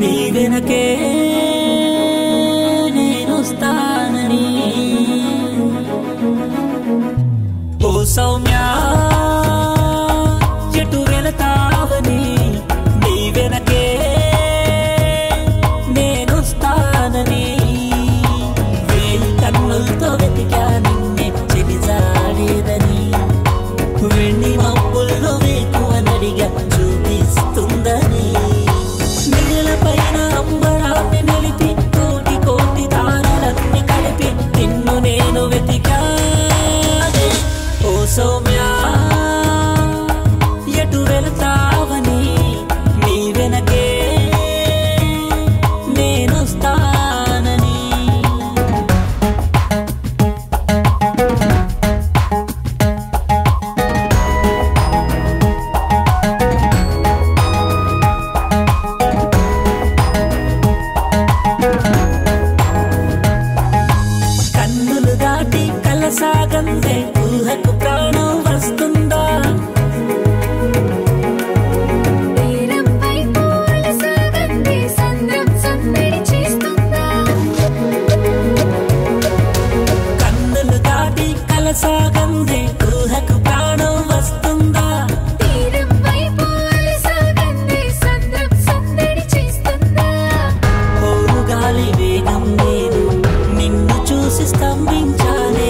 నీవెనకే so many I'm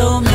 so